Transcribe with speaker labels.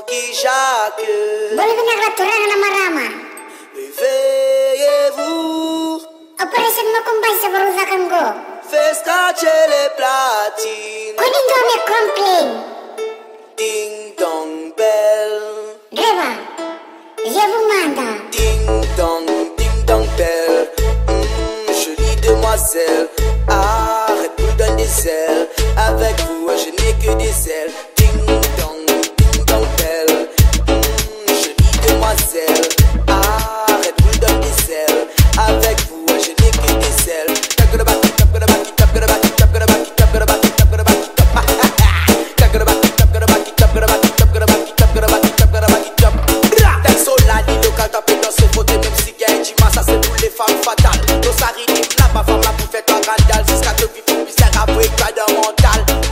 Speaker 1: Frankie Jacques.
Speaker 2: Boleh dengar aturan nama-nama.
Speaker 1: Réveillez-vous,
Speaker 2: Operation mo kumbay sa barusakan ko.
Speaker 1: fais scratcher les platines.
Speaker 2: Kunin do me complain.
Speaker 1: Ding dong bell,
Speaker 2: Dreva. Je vous manda.
Speaker 1: ding dong, ding dong bell. Hum, jolie demoiselle, arrête plus d'un des ailes. Avec vous, je n'ai que des ailes. Nos sarines, là, ma femme la pour faire toi randale jusqu'à te vivre bizarre après toi d'un mental.